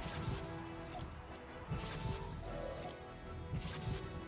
Let's go.